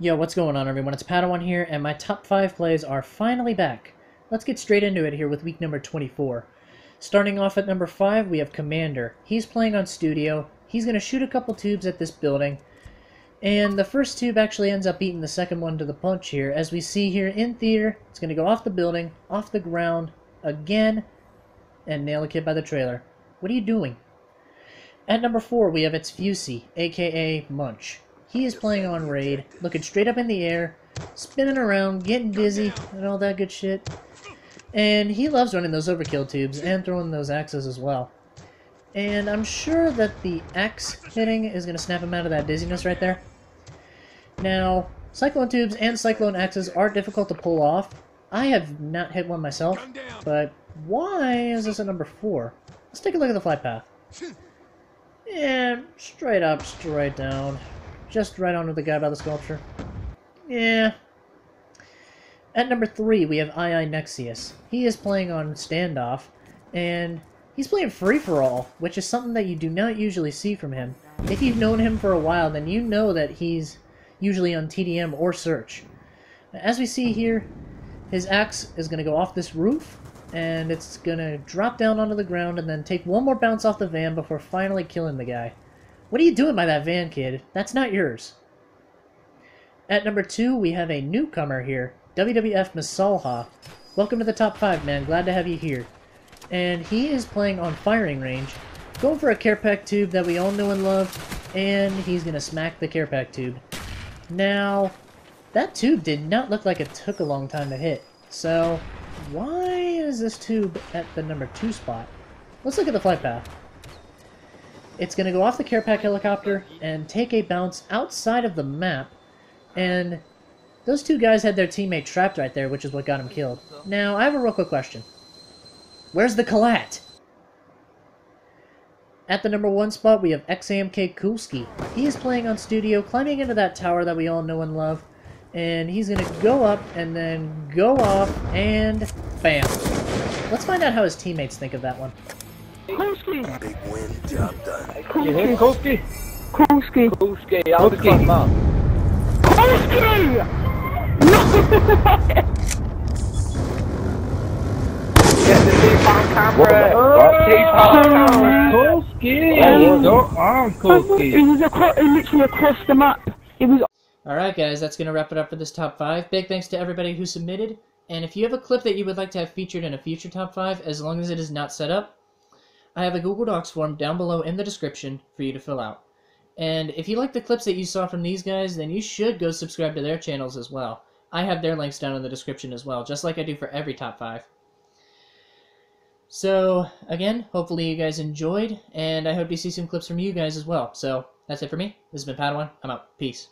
Yo, what's going on everyone? It's Padawan here, and my top 5 plays are finally back. Let's get straight into it here with week number 24. Starting off at number 5, we have Commander. He's playing on Studio. He's going to shoot a couple tubes at this building. And the first tube actually ends up beating the second one to the punch here. As we see here in theater, it's going to go off the building, off the ground, again, and nail a kid by the trailer. What are you doing? At number 4, we have It's Fusey, aka Munch. He is playing on Raid, looking straight up in the air, spinning around, getting dizzy, and all that good shit. And he loves running those overkill tubes and throwing those axes as well. And I'm sure that the axe hitting is going to snap him out of that dizziness right there. Now, Cyclone tubes and Cyclone axes are difficult to pull off. I have not hit one myself, but why is this at number 4? Let's take a look at the flight path. Yeah, straight up, straight down. Just right onto the guy by the sculpture. Yeah. At number 3, we have II Nexius. He is playing on Standoff, and he's playing free-for-all, which is something that you do not usually see from him. If you've known him for a while, then you know that he's usually on TDM or Search. As we see here, his axe is going to go off this roof, and it's going to drop down onto the ground and then take one more bounce off the van before finally killing the guy. What are you doing by that van, kid? That's not yours. At number two, we have a newcomer here, WWF Masalha. Welcome to the top five, man. Glad to have you here. And he is playing on firing range, going for a care pack tube that we all know and love, and he's going to smack the care pack tube. Now, that tube did not look like it took a long time to hit. So, why is this tube at the number two spot? Let's look at the flight path. It's going to go off the care pack helicopter and take a bounce outside of the map. And those two guys had their teammate trapped right there, which is what got him killed. Now, I have a real quick question. Where's the Collat? At the number one spot, we have XAMK Coolski. He is playing on studio, climbing into that tower that we all know and love. And he's going to go up and then go off and bam. Let's find out how his teammates think of that one. Coolski! Big win, job done. You hear Coolski? Coolski! Coolski, Coolski! Coolski! Get the tape on camera! Tape on camera! Coolski! Go on, Coolski! It was across, literally across the map. It was Alright guys, that's going to wrap it up for this top 5. Big thanks to everybody who submitted. And if you have a clip that you would like to have featured in a future top 5, as long as it is not set up, I have a Google Docs form down below in the description for you to fill out. And if you like the clips that you saw from these guys, then you should go subscribe to their channels as well. I have their links down in the description as well, just like I do for every top 5. So, again, hopefully you guys enjoyed, and I hope to see some clips from you guys as well. So, that's it for me. This has been Padawan. I'm out. Peace.